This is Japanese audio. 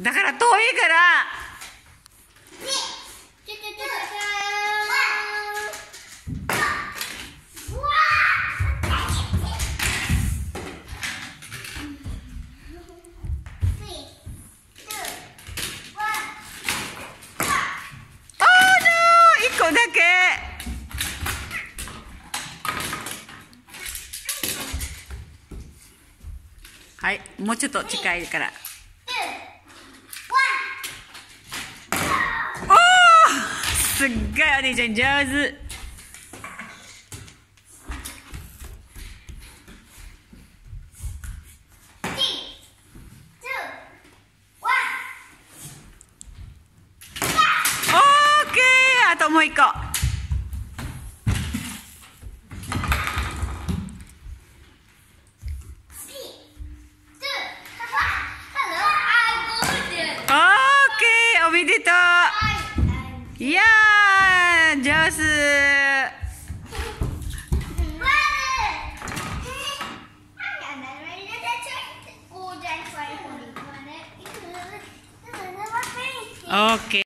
だから遠いから。あーの1個だけ。はいもうちょっと近いからおーすっごいお兄ちゃん上手。もう一個。おめでとう okay